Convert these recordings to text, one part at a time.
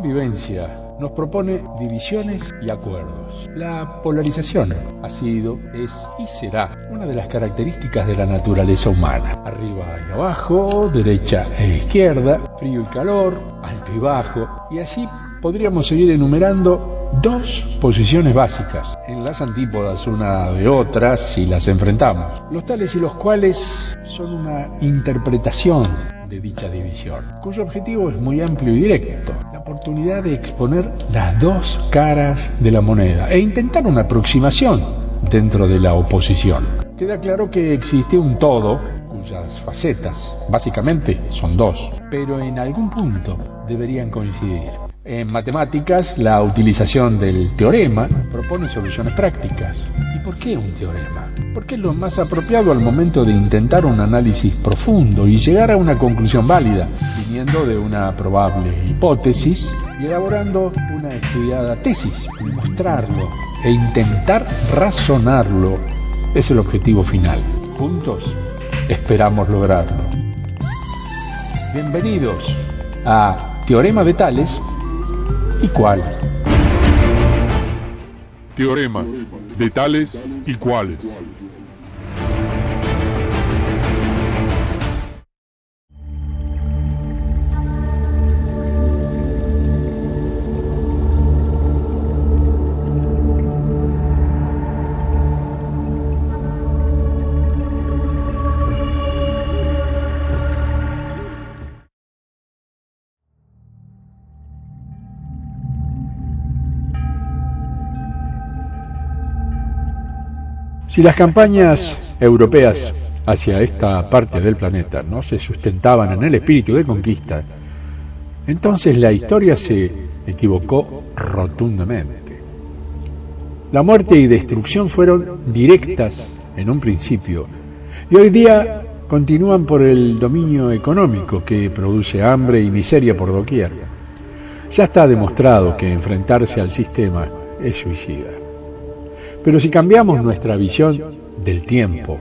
convivencia nos propone divisiones y acuerdos. La polarización ha sido, es y será una de las características de la naturaleza humana. Arriba y abajo, derecha e izquierda, frío y calor, alto y bajo, y así podríamos seguir enumerando dos posiciones básicas, en las antípodas una de otra si las enfrentamos, los tales y los cuales son una interpretación de dicha división, cuyo objetivo es muy amplio y directo, la oportunidad de exponer las dos caras de la moneda e intentar una aproximación dentro de la oposición. Queda claro que existe un todo cuyas facetas básicamente son dos, pero en algún punto deberían coincidir. En matemáticas, la utilización del teorema propone soluciones prácticas. ¿Y por qué un teorema? Porque es lo más apropiado al momento de intentar un análisis profundo y llegar a una conclusión válida, viniendo de una probable hipótesis y elaborando una estudiada tesis, mostrarlo e intentar razonarlo. Es el objetivo final. Juntos esperamos lograrlo. Bienvenidos a Teorema de Tales y cuáles. Teorema de tales y cuáles. Si las campañas europeas hacia esta parte del planeta no se sustentaban en el espíritu de conquista, entonces la historia se equivocó rotundamente. La muerte y destrucción fueron directas en un principio y hoy día continúan por el dominio económico que produce hambre y miseria por doquier. Ya está demostrado que enfrentarse al sistema es suicida. Pero si cambiamos nuestra visión del tiempo,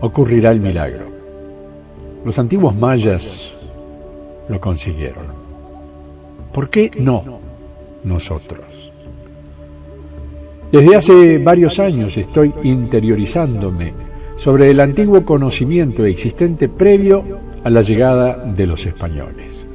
ocurrirá el milagro. Los antiguos mayas lo consiguieron. ¿Por qué no nosotros? Desde hace varios años estoy interiorizándome sobre el antiguo conocimiento existente previo a la llegada de los españoles.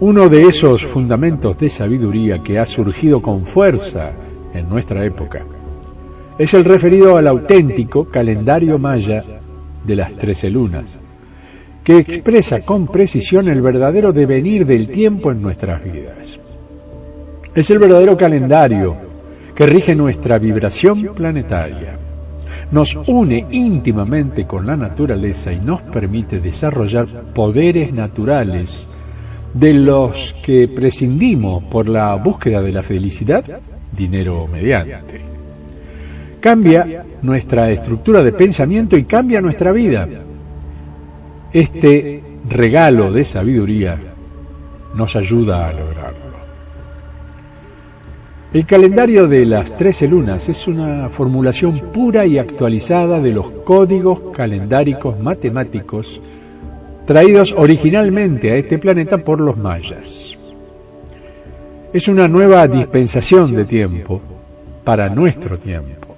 Uno de esos fundamentos de sabiduría que ha surgido con fuerza en nuestra época es el referido al auténtico calendario maya de las trece lunas, que expresa con precisión el verdadero devenir del tiempo en nuestras vidas. Es el verdadero calendario que rige nuestra vibración planetaria, nos une íntimamente con la naturaleza y nos permite desarrollar poderes naturales de los que prescindimos por la búsqueda de la felicidad, dinero mediante cambia nuestra estructura de pensamiento y cambia nuestra vida. Este regalo de sabiduría nos ayuda a lograrlo. El calendario de las trece lunas es una formulación pura y actualizada de los códigos calendáricos matemáticos traídos originalmente a este planeta por los mayas. Es una nueva dispensación de tiempo para nuestro tiempo.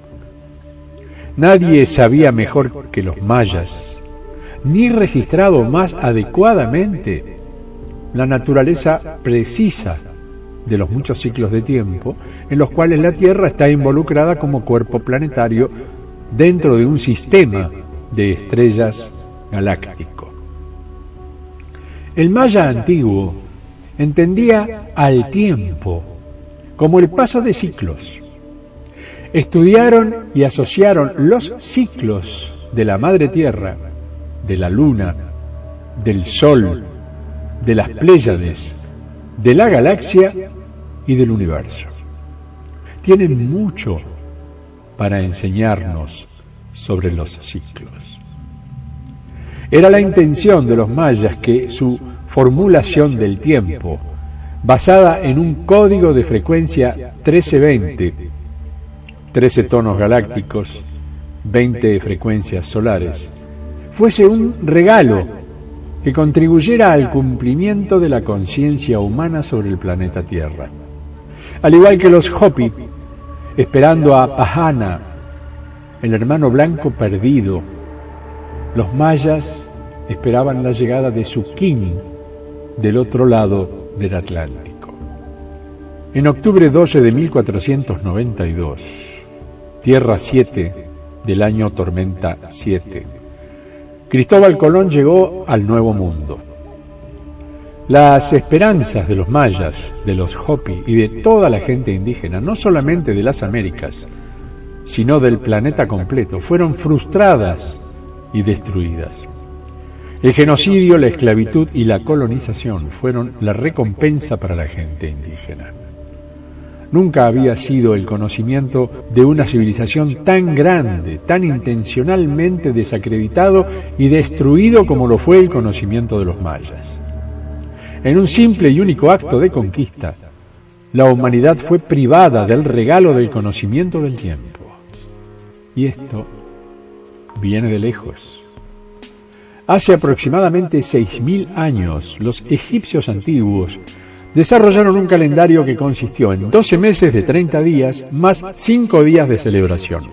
Nadie sabía mejor que los mayas, ni registrado más adecuadamente la naturaleza precisa de los muchos ciclos de tiempo en los cuales la Tierra está involucrada como cuerpo planetario dentro de un sistema de estrellas galáctico. El maya antiguo entendía al tiempo como el paso de ciclos Estudiaron y asociaron los ciclos de la Madre Tierra, de la Luna, del Sol, de las Pléyades, de la galaxia y del universo. Tienen mucho para enseñarnos sobre los ciclos. Era la intención de los mayas que su formulación del tiempo, basada en un código de frecuencia 1320, 13 tonos galácticos, 20 frecuencias solares, fuese un regalo que contribuyera al cumplimiento de la conciencia humana sobre el planeta Tierra. Al igual que los Hopi, esperando a Pahana, el hermano blanco perdido, los mayas esperaban la llegada de su king del otro lado del Atlántico. En octubre 12 de 1492, Tierra 7 del año Tormenta 7, Cristóbal Colón llegó al Nuevo Mundo. Las esperanzas de los mayas, de los Hopi y de toda la gente indígena, no solamente de las Américas, sino del planeta completo, fueron frustradas y destruidas. El genocidio, la esclavitud y la colonización fueron la recompensa para la gente indígena. Nunca había sido el conocimiento de una civilización tan grande, tan intencionalmente desacreditado y destruido como lo fue el conocimiento de los mayas. En un simple y único acto de conquista, la humanidad fue privada del regalo del conocimiento del tiempo. Y esto viene de lejos. Hace aproximadamente 6.000 años, los egipcios antiguos desarrollaron un calendario que consistió en 12 meses de 30 días más 5 días de celebración.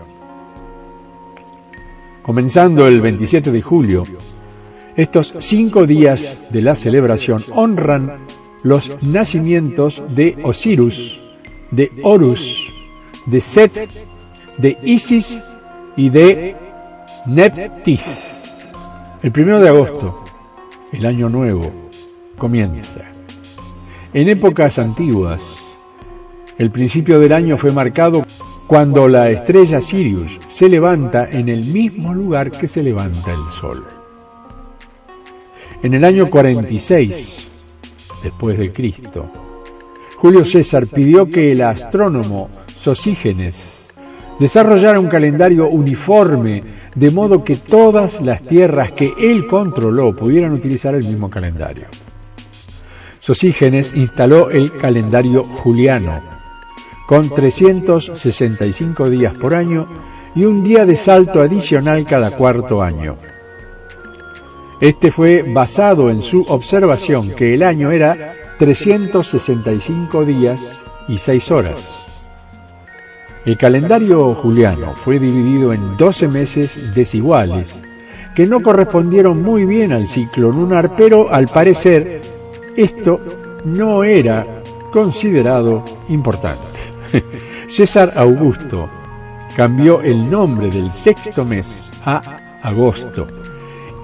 Comenzando el 27 de julio, estos 5 días de la celebración honran los nacimientos de Osiris, de Horus, de Set, de Isis y de Neptis. El primero de agosto, el año nuevo, comienza. En épocas antiguas, el principio del año fue marcado cuando la estrella Sirius se levanta en el mismo lugar que se levanta el Sol. En el año 46 después de Cristo, Julio César pidió que el astrónomo Sosígenes desarrollara un calendario uniforme de modo que todas las tierras que él controló pudieran utilizar el mismo calendario. Sosígenes instaló el calendario juliano, con 365 días por año y un día de salto adicional cada cuarto año. Este fue basado en su observación que el año era 365 días y 6 horas. El calendario juliano fue dividido en 12 meses desiguales que no correspondieron muy bien al ciclo lunar, pero al parecer esto no era considerado importante. César Augusto cambió el nombre del sexto mes a agosto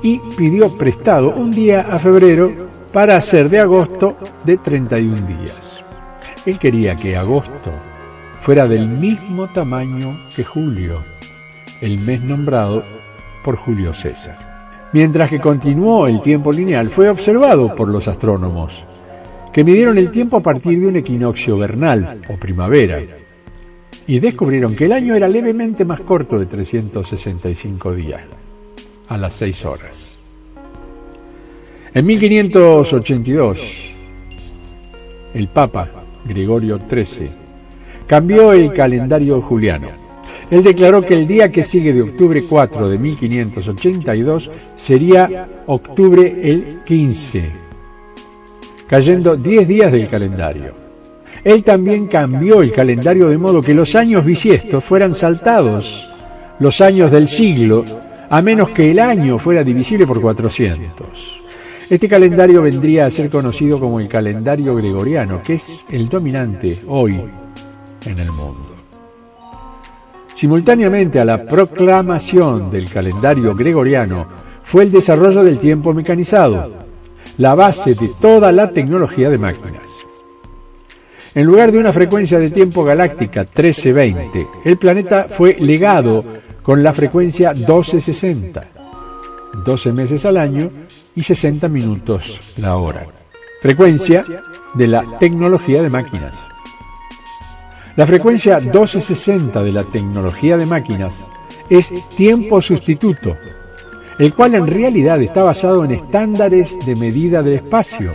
y pidió prestado un día a febrero para hacer de agosto de 31 días. Él quería que agosto fuera del mismo tamaño que julio, el mes nombrado por Julio César. Mientras que continuó el tiempo lineal, fue observado por los astrónomos, que midieron el tiempo a partir de un equinoccio vernal o primavera, y descubrieron que el año era levemente más corto de 365 días, a las 6 horas. En 1582, el Papa Gregorio XIII cambió el calendario juliano él declaró que el día que sigue de octubre 4 de 1582 sería octubre el 15, cayendo 10 días del calendario. Él también cambió el calendario de modo que los años bisiestos fueran saltados, los años del siglo, a menos que el año fuera divisible por 400. Este calendario vendría a ser conocido como el calendario gregoriano, que es el dominante hoy en el mundo. Simultáneamente a la proclamación del calendario gregoriano fue el desarrollo del tiempo mecanizado, la base de toda la tecnología de máquinas. En lugar de una frecuencia de tiempo galáctica 1320, el planeta fue legado con la frecuencia 1260, 12 meses al año y 60 minutos la hora. Frecuencia de la tecnología de máquinas. La frecuencia 1260 de la tecnología de máquinas es tiempo sustituto, el cual en realidad está basado en estándares de medida del espacio.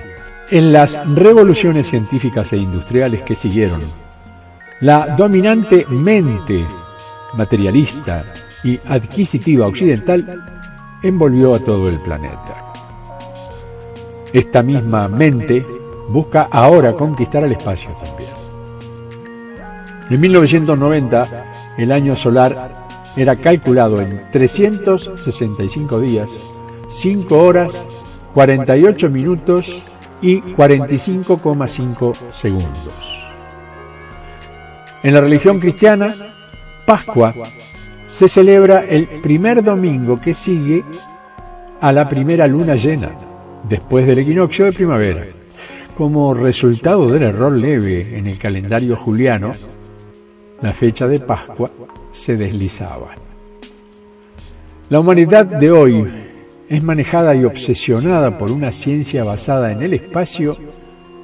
En las revoluciones científicas e industriales que siguieron, la dominante mente materialista y adquisitiva occidental envolvió a todo el planeta. Esta misma mente busca ahora conquistar el espacio En 1990, el año solar era calculado en 365 días, 5 horas, 48 minutos y 45,5 segundos. En la religión cristiana, Pascua se celebra el primer domingo que sigue a la primera luna llena, después del equinoccio de primavera. Como resultado del error leve en el calendario juliano, la fecha de Pascua se deslizaba. La humanidad de hoy es manejada y obsesionada por una ciencia basada en el espacio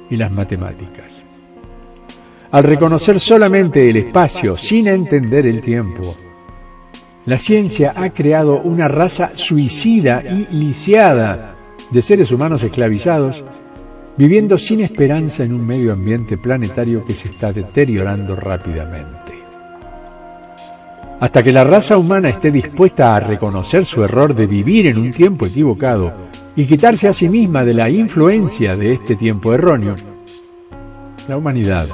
y las matemáticas. Al reconocer solamente el espacio sin entender el tiempo, la ciencia ha creado una raza suicida y lisiada de seres humanos esclavizados, viviendo sin esperanza en un medio ambiente planetario que se está deteriorando rápidamente. Hasta que la raza humana esté dispuesta a reconocer su error de vivir en un tiempo equivocado y quitarse a sí misma de la influencia de este tiempo erróneo, la humanidad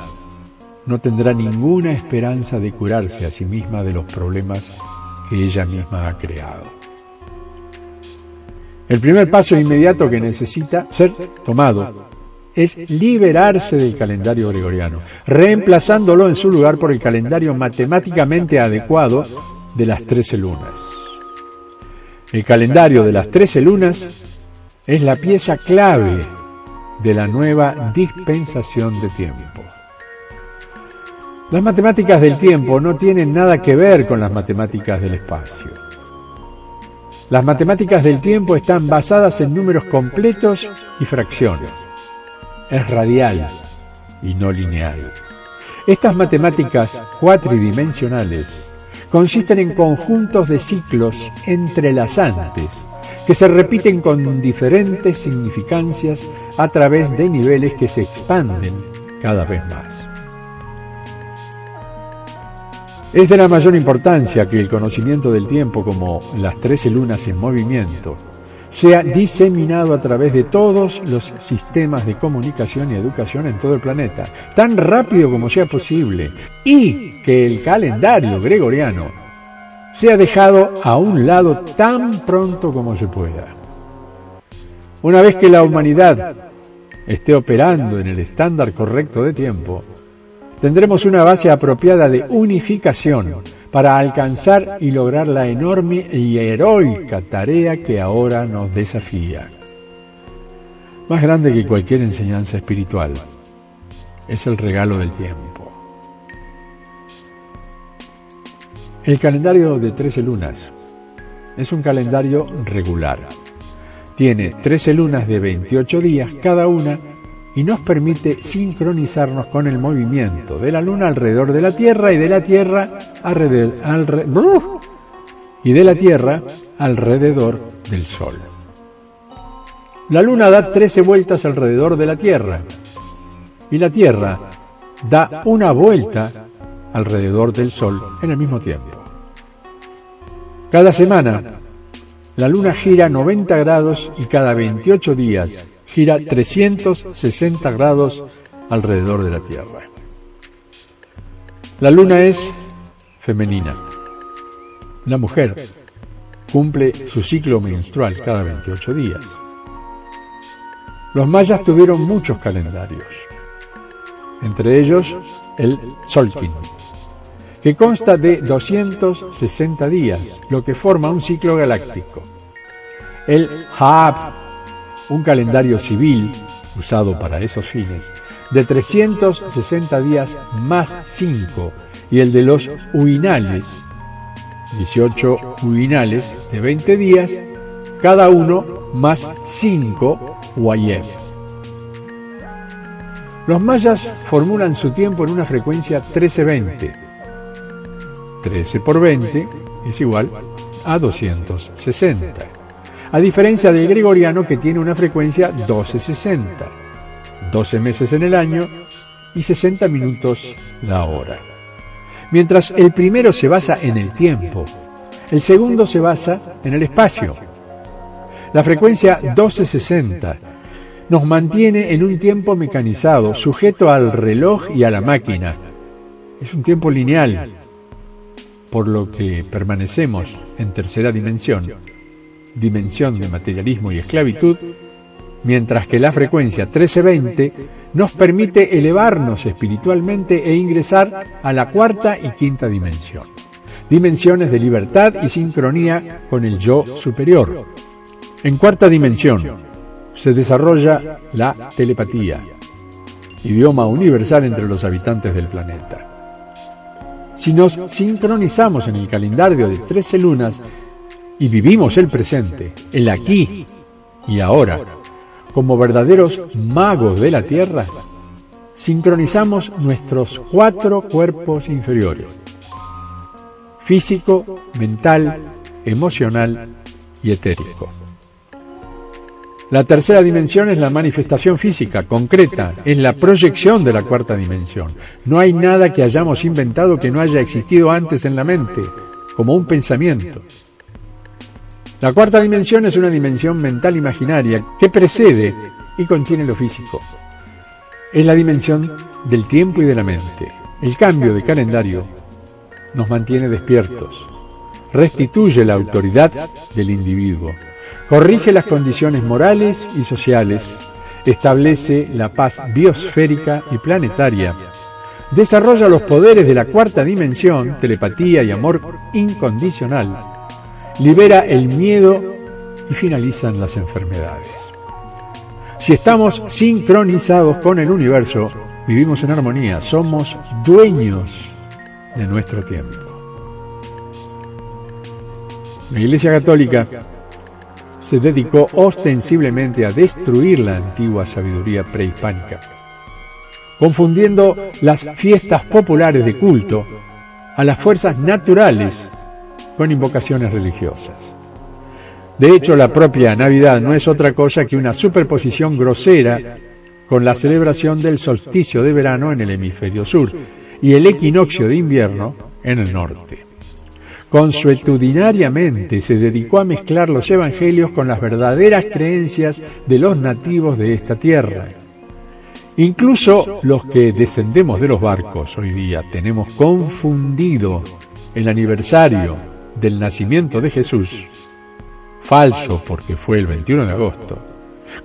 no tendrá ninguna esperanza de curarse a sí misma de los problemas que ella misma ha creado. El primer paso inmediato que necesita ser tomado es liberarse del calendario gregoriano, reemplazándolo en su lugar por el calendario matemáticamente adecuado de las trece lunas. El calendario de las trece lunas es la pieza clave de la nueva dispensación de tiempo. Las matemáticas del tiempo no tienen nada que ver con las matemáticas del espacio. Las matemáticas del tiempo están basadas en números completos y fracciones es radial y no lineal. Estas matemáticas cuatridimensionales consisten en conjuntos de ciclos entrelazantes que se repiten con diferentes significancias a través de niveles que se expanden cada vez más. Es de la mayor importancia que el conocimiento del tiempo como las trece lunas en movimiento sea diseminado a través de todos los sistemas de comunicación y educación en todo el planeta, tan rápido como sea posible, y que el calendario gregoriano sea dejado a un lado tan pronto como se pueda. Una vez que la humanidad esté operando en el estándar correcto de tiempo, tendremos una base apropiada de unificación para alcanzar y lograr la enorme y heroica tarea que ahora nos desafía. Más grande que cualquier enseñanza espiritual es el regalo del tiempo. El calendario de 13 lunas es un calendario regular. Tiene 13 lunas de 28 días cada una y nos permite sincronizarnos con el movimiento de la Luna alrededor de la Tierra y de la Tierra alrededor, y de la Tierra alrededor del Sol. La Luna da 13 vueltas alrededor de la Tierra y la Tierra da una vuelta alrededor del Sol en el mismo tiempo. Cada semana, la Luna gira 90 grados y cada 28 días gira 360 grados alrededor de la Tierra. La luna es femenina. La mujer cumple su ciclo menstrual cada 28 días. Los mayas tuvieron muchos calendarios, entre ellos el Solkin, que consta de 260 días, lo que forma un ciclo galáctico. El Haab un calendario civil usado para esos fines de 360 días más 5 y el de los uinales, 18 uinales de 20 días, cada uno más 5 Wayem. Los mayas formulan su tiempo en una frecuencia 1320. 13 por 20 es igual a 260 a diferencia del gregoriano que tiene una frecuencia 1260, 12 meses en el año y 60 minutos la hora. Mientras el primero se basa en el tiempo, el segundo se basa en el espacio. La frecuencia 1260 nos mantiene en un tiempo mecanizado, sujeto al reloj y a la máquina. Es un tiempo lineal, por lo que permanecemos en tercera dimensión, dimensión de materialismo y esclavitud, mientras que la frecuencia 1320 nos permite elevarnos espiritualmente e ingresar a la cuarta y quinta dimensión, dimensiones de libertad y sincronía con el yo superior. En cuarta dimensión se desarrolla la telepatía, idioma universal entre los habitantes del planeta. Si nos sincronizamos en el calendario de 13 lunas y vivimos el presente, el aquí y ahora, como verdaderos magos de la Tierra, sincronizamos nuestros cuatro cuerpos inferiores, físico, mental, emocional y etérico. La tercera dimensión es la manifestación física, concreta, es la proyección de la cuarta dimensión. No hay nada que hayamos inventado que no haya existido antes en la mente, como un pensamiento. La cuarta dimensión es una dimensión mental imaginaria que precede y contiene lo físico. Es la dimensión del tiempo y de la mente. El cambio de calendario nos mantiene despiertos, restituye la autoridad del individuo, corrige las condiciones morales y sociales, establece la paz biosférica y planetaria, desarrolla los poderes de la cuarta dimensión, telepatía y amor incondicional, libera el miedo y finalizan las enfermedades. Si estamos sincronizados con el universo, vivimos en armonía, somos dueños de nuestro tiempo. La Iglesia Católica se dedicó ostensiblemente a destruir la antigua sabiduría prehispánica, confundiendo las fiestas populares de culto a las fuerzas naturales con invocaciones religiosas. De hecho, la propia Navidad no es otra cosa que una superposición grosera con la celebración del solsticio de verano en el hemisferio sur y el equinoccio de invierno en el norte. Consuetudinariamente se dedicó a mezclar los evangelios con las verdaderas creencias de los nativos de esta tierra. Incluso los que descendemos de los barcos hoy día tenemos confundido el aniversario del nacimiento de Jesús, falso porque fue el 21 de agosto,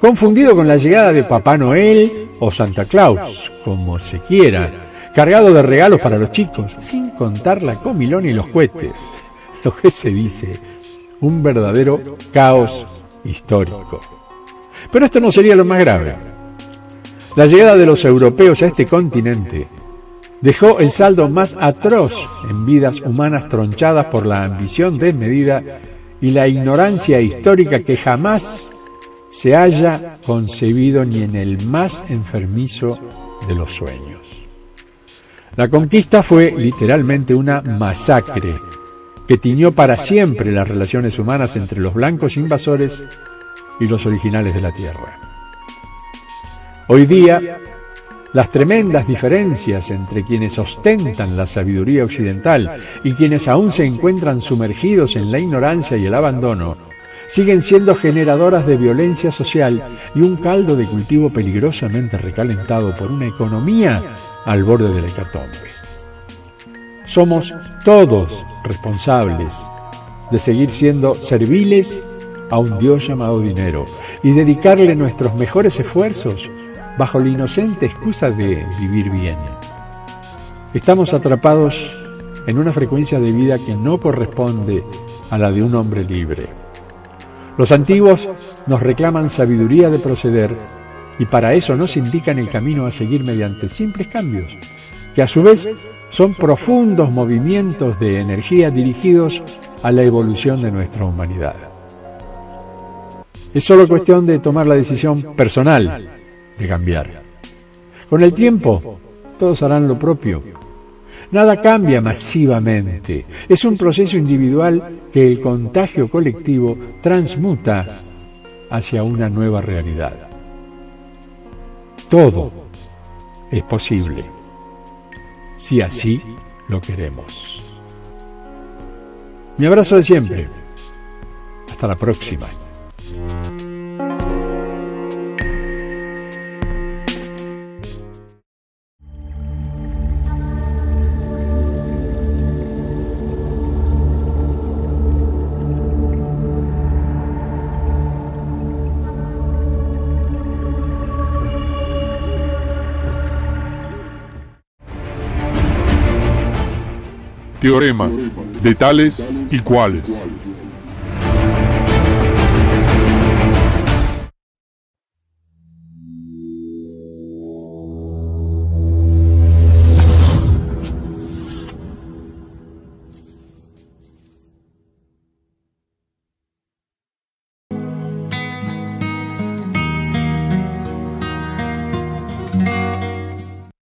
confundido con la llegada de Papá Noel o Santa Claus, como se quiera, cargado de regalos para los chicos, sin contar la comilón y los cohetes. Lo que se dice, un verdadero caos histórico. Pero esto no sería lo más grave. La llegada de los europeos a este continente dejó el saldo más atroz en vidas humanas tronchadas por la ambición desmedida y la ignorancia histórica que jamás se haya concebido ni en el más enfermizo de los sueños. La conquista fue literalmente una masacre que tiñó para siempre las relaciones humanas entre los blancos invasores y los originales de la tierra. Hoy día, las tremendas diferencias entre quienes ostentan la sabiduría occidental y quienes aún se encuentran sumergidos en la ignorancia y el abandono, siguen siendo generadoras de violencia social y un caldo de cultivo peligrosamente recalentado por una economía al borde del hecatombe. Somos todos responsables de seguir siendo serviles a un Dios llamado dinero y dedicarle nuestros mejores esfuerzos bajo la inocente excusa de vivir bien. Estamos atrapados en una frecuencia de vida que no corresponde a la de un hombre libre. Los antiguos nos reclaman sabiduría de proceder y para eso nos indican el camino a seguir mediante simples cambios, que a su vez son profundos movimientos de energía dirigidos a la evolución de nuestra humanidad. Es solo cuestión de tomar la decisión personal de cambiar. Con el tiempo, todos harán lo propio. Nada cambia masivamente. Es un proceso individual que el contagio colectivo transmuta hacia una nueva realidad. Todo es posible, si así lo queremos. Mi abrazo de siempre. Hasta la próxima. Teorema de tales y cuales.